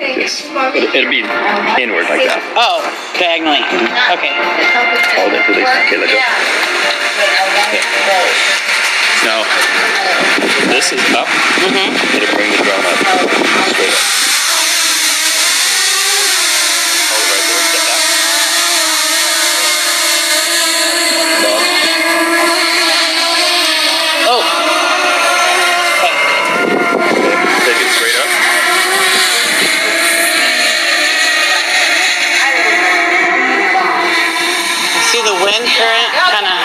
Just, it'll, it'll be inward like that. Oh, diagonally. Okay. Hold it, release. Okay, let go. Now, this is up. Mm-hmm. It'll bring the drone up. Straight up. Hold it right there. Step back. No. Oh. Okay. Take it straight up. I see the wind current kind of.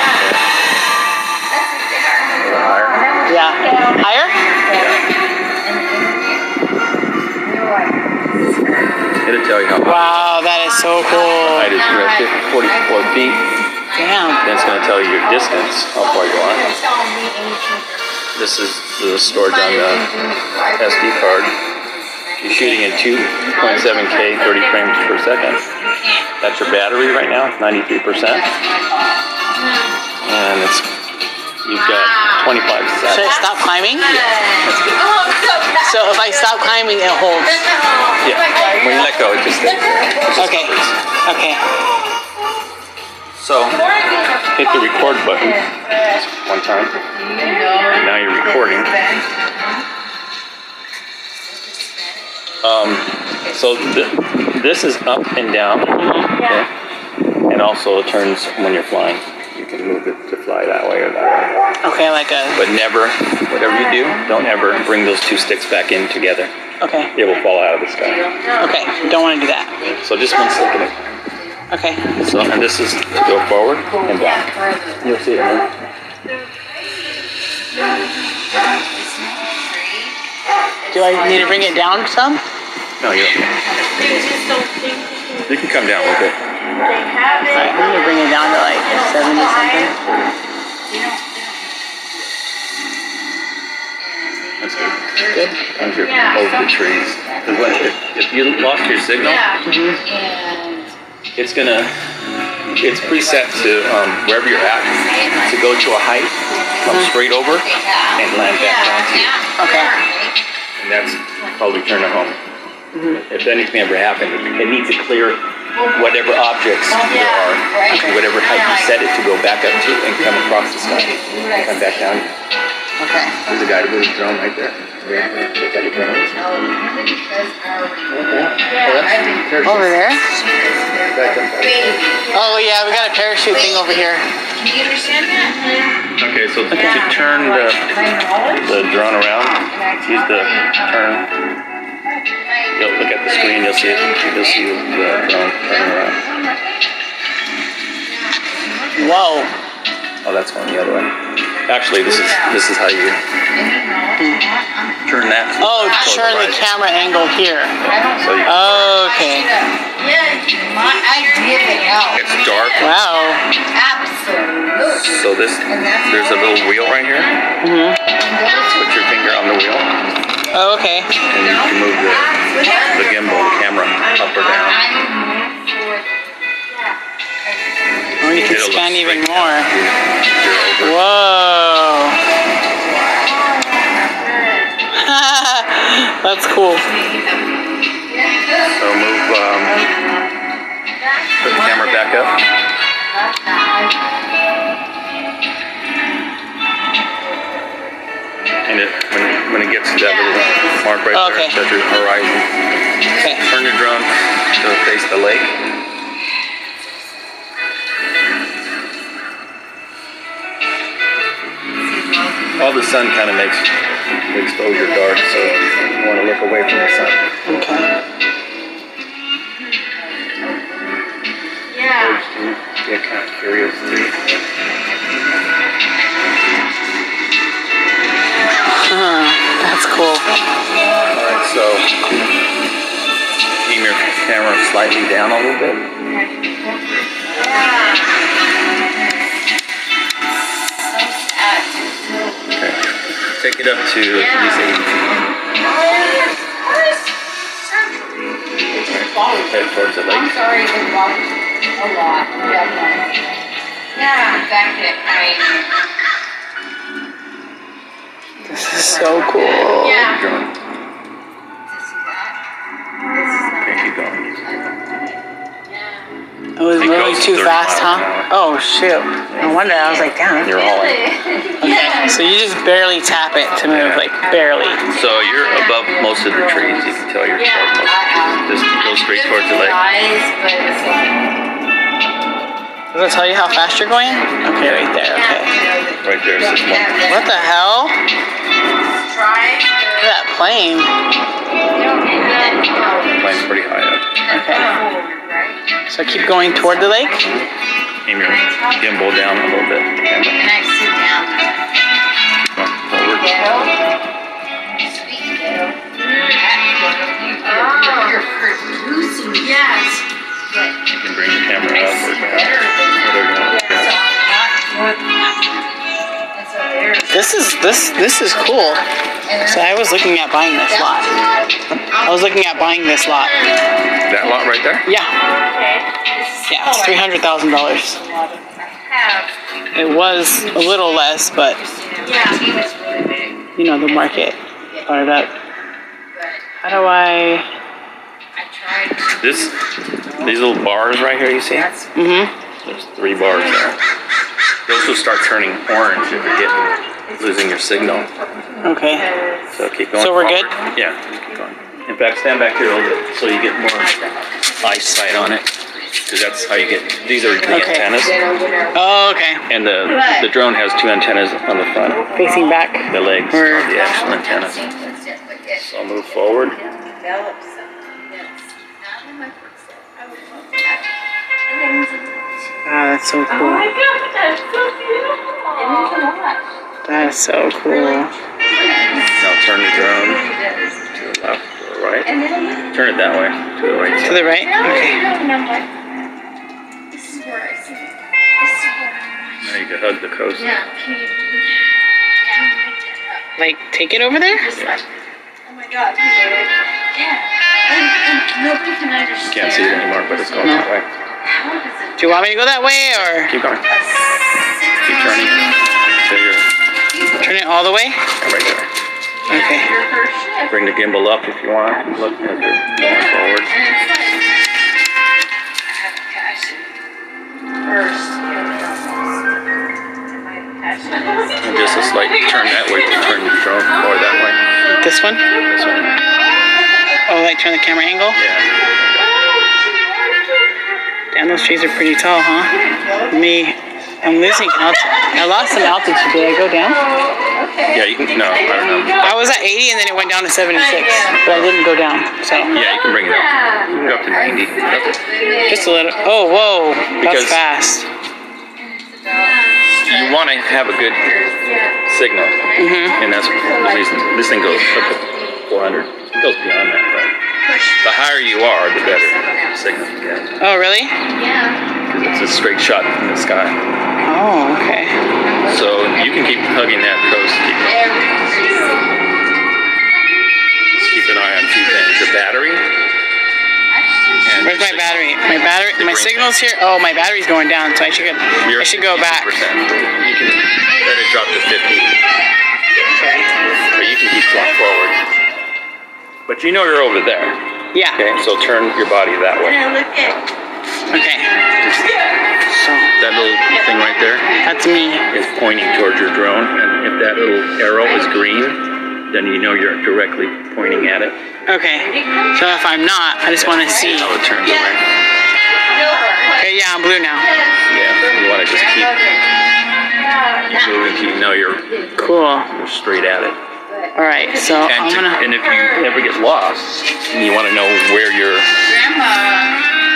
A little higher. Yeah. Higher? It'll tell you how high Wow, that is so cool. height is. You're at 50, 44 feet. Damn. Then it's going to tell you your distance, how far you are. This is the storage on the SD card. You're shooting at 2.7K, 30 frames per second. That's your battery right now, 93%. And it's you've got 25 Should I stop climbing? Good. So if I stop climbing, it holds. Yeah. When you let go, it just stays there. Okay. Okay. So hit the record button just one time. And now you're recording. Um, so th- this is up and down, okay? and also it turns when you're flying. You can move it to fly that way or that way. Okay, like a. But never, whatever you do, don't ever bring those two sticks back in together. Okay. It will fall out of the sky. Okay. Don't want to do that. So just one stick at a. Okay. So, and this is to go forward and back. You'll see it. Huh? Do I need to bring it down some? No, you don't. You can come down with it. Alright, I'm gonna bring it down to like 70 something. That's good. Good. As you're over the trees. 'Cause when- If, if you lost your signal, mm-hmm. it's gonna, it's preset to um, wherever you're at to go to a height, come mm-hmm. straight over, and land back down to you. Okay. And that's called return to home. Mm-hmm. If anything ever happened, it, it needs to clear whatever objects there are, whatever height you set it to go back up to and come across the sky. and Come back down. Okay. There's a guy with a drone right there. Yeah, look at your drone. Okay. Oh, that's parachute. Over there? Oh yeah, we got a parachute thing over here. Do you understand that? Okay, so to turn the, the drone around, use the turn. You'll look at the screen, you'll see it. You'll see the drone turning around. Wow. Oh, that's going the other way. Actually, this is this is how you turn that. Oh, turn the right. camera angle here. So you, Okay. Yeah, my, I give it out. it's dark. Wow. Absolutely. So this there's a little wheel right here. Mhm. Put your finger on the wheel, Oh, okay. and you can move the the gimbal, the camera, up or down. Oh, you can It'll scan even more. down. You're over. Whoa. That's cool. So move um, put the camera back up. And it, when, it, when it gets to that little mark right Okay. there, that's your horizon. Okay. Turn your drone to face the lake. All the sun kind of makes the exposure dark, so you want to look away from the sun. Okay. Yeah. Get kind of curious Uh, that's cool. Alright, so aim your camera slightly down a little bit. Okay. Take it up to at least 80 feet. Head towards the I'm sorry, it walked a lot, definitely. Yeah, back it, right. so cool. Yeah. Keep going. It was it really too fast, huh? Oh shoot! No wonder I was like, damn. You're all. Okay, so you just barely tap it to move, like barely. So you're above most of the trees. You can tell you're above most. Just go straight towards the lake. Does it tell you how fast you're going? Okay, right there. Okay. Right there's this one. What the hell? Look at that plane. Plane's pretty high up. Okay. So keep going toward the lake. Aim your gimbal down a little bit. Camera. And I sit down. Come forward. Sweet. Oh. You're producing. Yes. You can bring the camera or down. better than Whatever you want. And so there's. This is this this is cool. So I was looking at buying this lot. I was looking at buying this lot. That lot right there? Yeah, Okay. This is yeah, it's three hundred thousand dollars. It was a little less, but Yeah, he was really big. you know the market fired up. Uh, how do I? I tried to. This, these little bars right here, you see? That's. Mm-hmm. There's three bars there. Those will start turning orange if you're getting, losing your signal. Okay. So keep going. So we're forward. good? Yeah, keep going. In fact, stand back here a little bit so you get more eyesight on it. Because that's how you get, these are the Okay. antennas. Oh, okay. And the, the drone has two antennas on the front. Facing back. The legs Or- are the actual antennas. So I'll move forward. And then it's a- Ah, that's so cool. Oh my god, that's so beautiful. It means a lot. That is so cool. Now turn the drone to the left or the right. And then Turn it that way, to the right To the right. Okay. no, and I'm like, this is where I see. This is where I Now you can hug the coast. Yeah, can you do that? Yeah, make that up. Like take it over there. Just oh my god, you did it. Yeah. And, and nobody can understand. You Can't see it anymore, but it's going that way. How does it Do you want me to go that way or Keep going. Keep turning turn it all the way? right there. Okay. Your first shift. Bring the gimbal up if you want. Look as you're going forward. And it's like, I have a passion. First, and my passion is. And just a slight turn that way. To turn the drone more that way. This one? This way. Oh, like turn the camera angle? Yeah. Damn, those trees are pretty tall, huh? Me, I'm losing altitude. I lost some altitude. Did I go down? Yeah, you can. No, I don't know. I was at 80 and then it went down to 76, but I didn't go down. So Yeah, you can bring it up. You can go up to 90. That's- just a little. Oh, whoa, that's Because- fast. You want to have a good signal, Mhm. and that's the reason. This thing goes up to 400. It goes beyond that, but the higher you are, the better signal you get. Oh, really? Yeah. Because it's a straight shot in the sky. Oh, okay. So you can keep hugging that coast. Keep, just keep an eye on two things: your battery. Where's my signal. battery? My battery, my signal's here. Oh, my battery's going down, so I should go. You're I should go back. 50%. You can let it drop to 50, Okay. but you can keep going forward. But you know you're over there. Yeah. Okay, so turn your body that way. Now look. Okay. So That little thing right there that's me. is pointing towards your drone, and if that little arrow is green, then you know you're directly pointing at it. Okay. So if I'm not, I just want to see. How it turns away. Okay, yeah, I'm blue now. Yeah, you want to just keep, keep moving till you know you're, Cool. you're straight at it. All right. So And, I'm to, gonna. and if you ever get lost and you want to know where your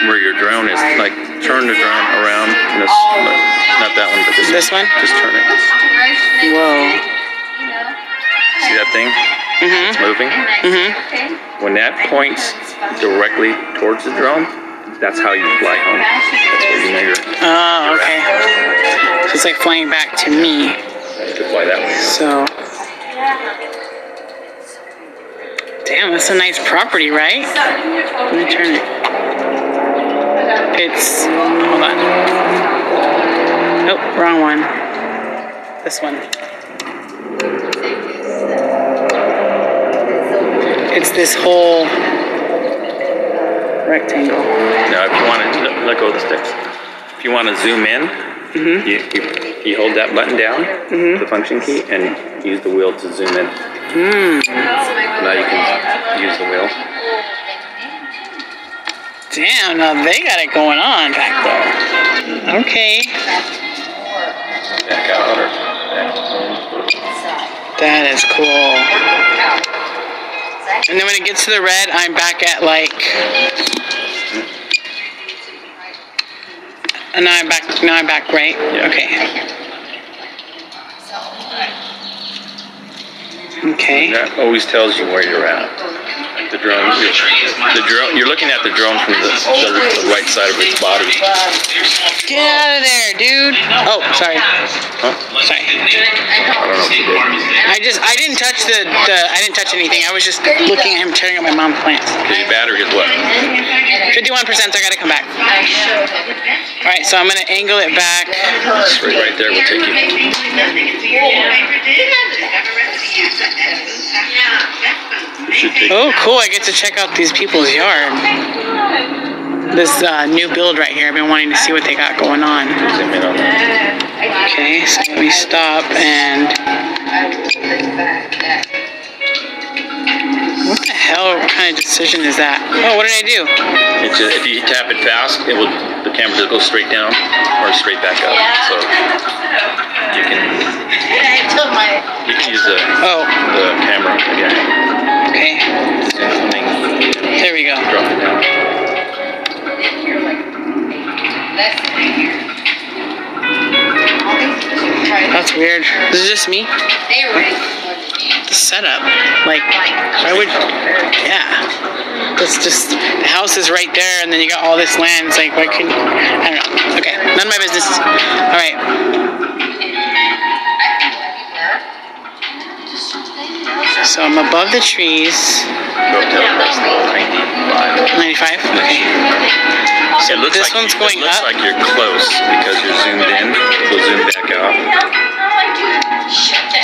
where your drone is, like turn the drone around. And this, not that one, but this. This one? Just turn it. Whoa. See that thing Mhm. moving? Mhm. When that points directly towards the drone, that's how you fly home. That's where you know you're Oh, okay. So it's like flying back to me. to fly that way. So. Damn, that's a nice property, right? Let me turn it. It's. Hold on. Nope, wrong one. This one. It's this whole rectangle. Now, if you want to let go of the stick. If you want to zoom in, Mm-hmm. you, you, you hold that button down, the function key, and use the wheel to zoom in. Hmm. Now you can use the wheel. Damn, now they got it going on back there. Okay. Back out or. That is cool. And then when it gets to the red, I'm back at like. And now I'm back. Now I'm back, right? Okay. Okay. That always tells you where you're at. The drone, you're, the drone, you're looking at the drone from the, the, the right side of its body. Get out of there, dude. Oh, sorry. Huh? Sorry. I don't know if you did. I just I didn't touch the, the I didn't touch anything. I was just looking at him tearing up my mom's plants. Because your battery is what? Fifty-one percent. So I gotta come back. All right, so I'm gonna angle it back. Straight right there will take you. Oh, cool! I get to check out these people's yard. This uh, new build right here. I've been wanting to see what they got going on. Okay, so let me stop and what the hell kind of decision is that? Oh, what did I do? It's just, if you tap it fast, it will the camera will go straight down or straight back up. So you can you can use the Oh, the camera again. okay. There we go. drop it down. That's weird. This is just me. The setup, like, why would? Yeah. It's just the house is right there, and then you got all this land. It's like, why couldn't? I don't know. Okay, none of my business. All right. So I'm above the trees. Go tell it press 95. 95. Okay. So It looks this like one's you, going it looks up. like you're close because you're zoomed in. We'll zoom back out.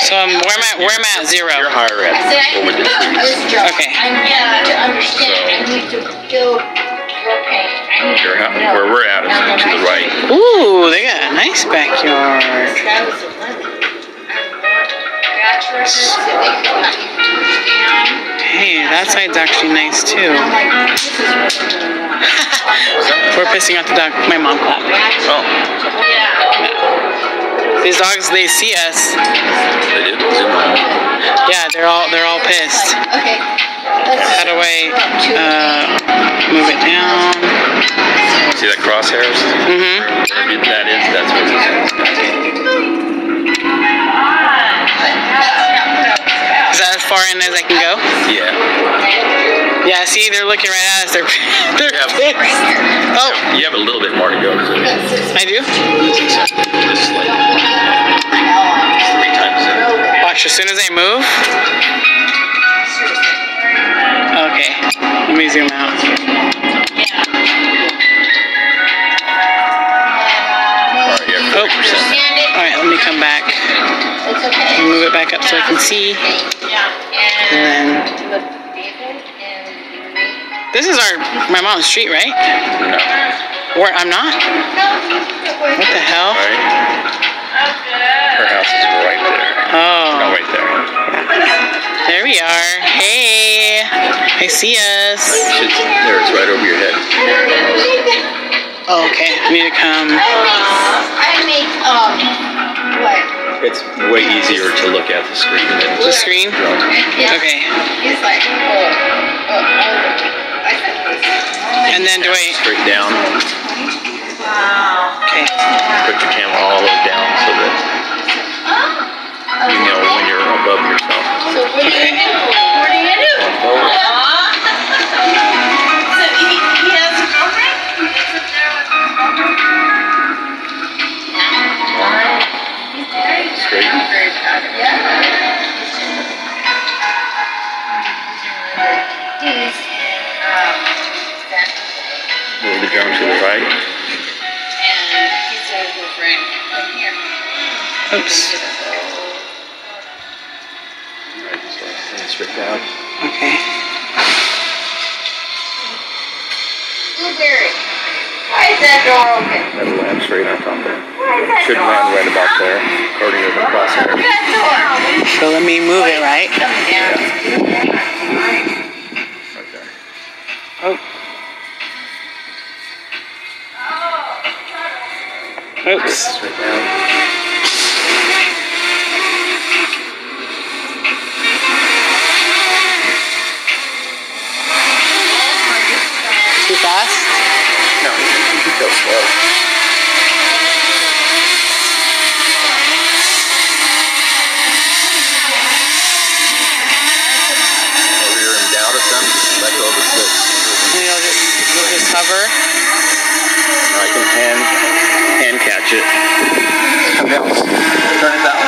So I'm, where am I? Where am I at? Zero. You're higher at over the trees. Okay. I need to understand. I need to feel your pain. You're to where we're at is to the right. Ooh, they got a nice backyard. That was the limit. I want mattress that they could not even understand. Hey, that side's actually nice too. Oh I'm like, this is really We're pissing off the dog. My mom clapped. Oh, Yeah. These dogs, they see us. they did. Yeah, they're all they're all pissed. Okay. Let's How do I uh, move it down? See that crosshairs? Mm-hmm. That is, that's what it is. Is that as far in as I can go? Yeah. Yeah. See, they're looking right at us. They're they're Yeah. pissed. Oh, You have a little bit more to go. I do. Watch. As soon as they move. Okay. Let me zoom out. Oh. All right. Let me come back. Move it back up so I can see. And then this is our my mom's street, right? No. Where I'm not. What the hell? Right? Her house is right there. No, Oh, right there. there we are. Hey, I see us. Should, there, it's right over your head. Oh, okay, I need to come. I make I make, um what? It's way easier to look at the screen than The screen. drone. Okay, He's like oh oh oh. I and then do I? Straight down. Wow. Okay, Put your camera all the way down so that you know when you're above yourself. So what do you do? What do you do? So he, has there with? He's very it. He's. Move the drone to the right. And here. oops. Right, this way. And straight down. Okay, Blueberry. Why is that door open? That'll land straight on top of it. Why is that Should land right about there, according to the crosshair. That door. So let me move it, right? Coming down. Right there. Oh. Oops. Straight down. Too fast? No, you can, you can go slow. Whenever you're in doubt of something, just let go of the switch. And you'll just, you'll just hover. I can hand hand catch it. Come down. Turn it that way.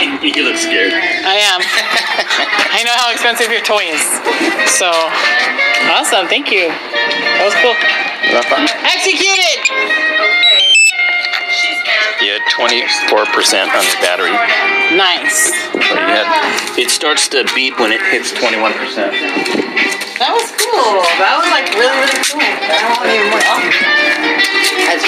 You look scared. I am. I know how expensive your toy is. So, awesome. Thank you. That was cool. That fun? Executed! You had 24% on your battery. Nice. So you had, it starts to beep when it hits 21%. That was cool. That was like really, really cool. I want even more. That's